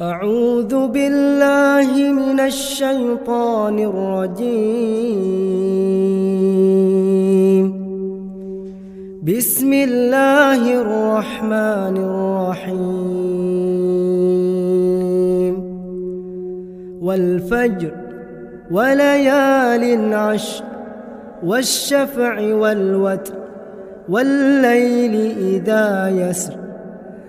أعوذ بالله من الشيطان الرجيم. بسم الله الرحمن الرحيم. والفجر وليال عشر والشفع والوتر والليل إذا يسر.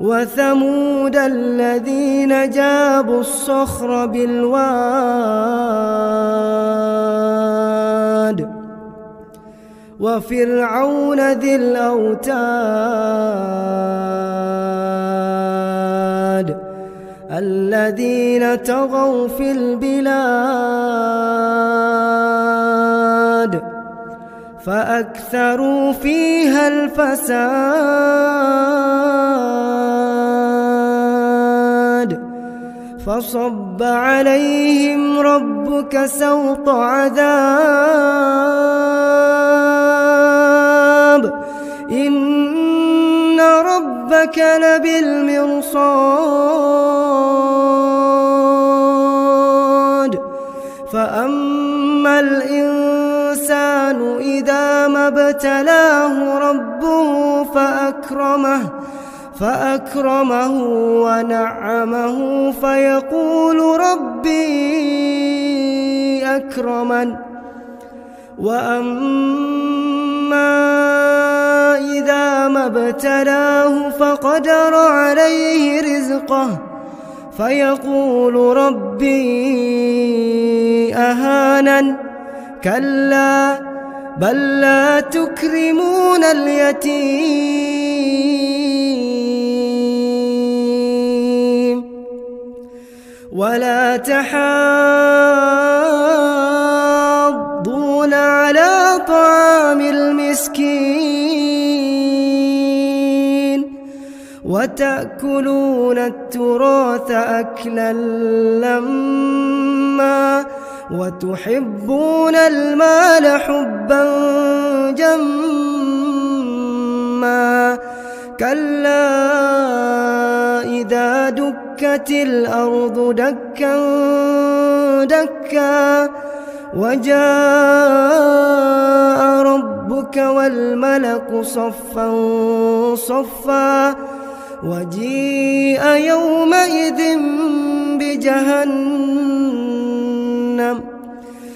وثمود الذين جابوا الصخر بالواد وفرعون ذي الأوتاد الذين طغوا في البلاد فأكثروا فيها الفساد فصب عليهم ربك سوط عذاب. إن ربك لبالمرصاد. فأما الإنسان إذا ما ابتلاه ربه فأكرمه فأكرمه ونعمه فيقول ربي أكرمن. وأما إذا ما ابتلاه فقدر عليه رزقه فيقول ربي أهانن. كلا بل لا تكرمون اليتيم ولا تحاضون على طعام المسكين وتأكلون التراث أكلا لما وتحبون المال حبا جما كلا إذا دكت الأرض دكا دكا وجاء ربك والملك صفا صفا وجيء يومئذ بجهنم